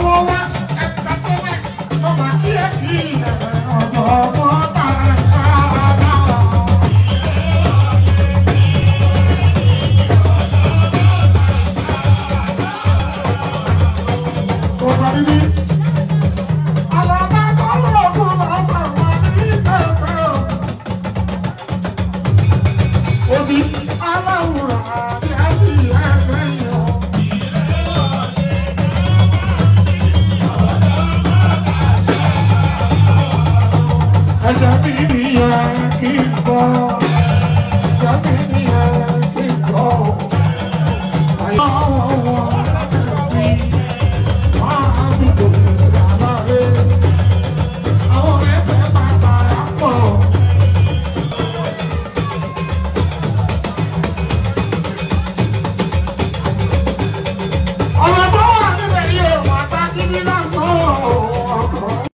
àwọn wá ẹ̀ka tó wẹ̀ ọmọ kíyèsí ọ̀gbọ̀gbọ̀n tààrà. Aláwòrán. àṣà mi nìyẹn kí n bọ́.